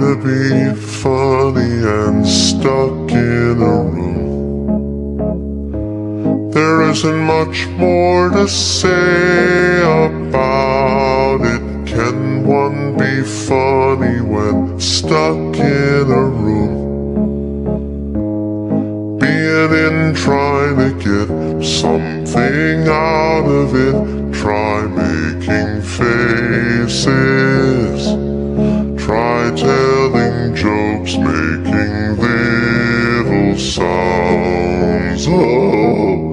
to be funny and stuck in a room. There isn't much more to say about it. Can one be funny when stuck in a room? Being in trying to get something out of it. Try making faces. Sounds. Oh,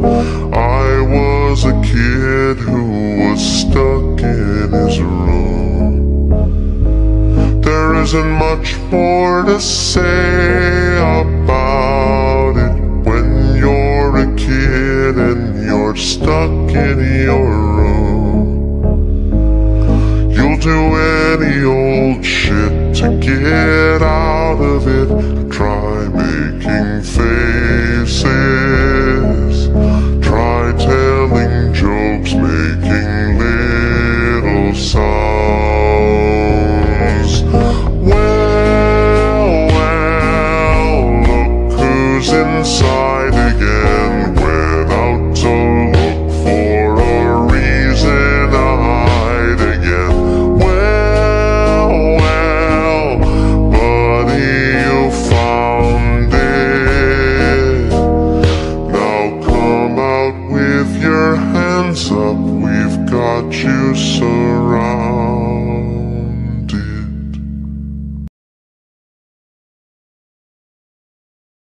I was a kid who was stuck in his room. There isn't much more to say about it when you're a kid and you're stuck in your room. You'll do any old shit to get out of it. Try. hands up, we've got you surrounded.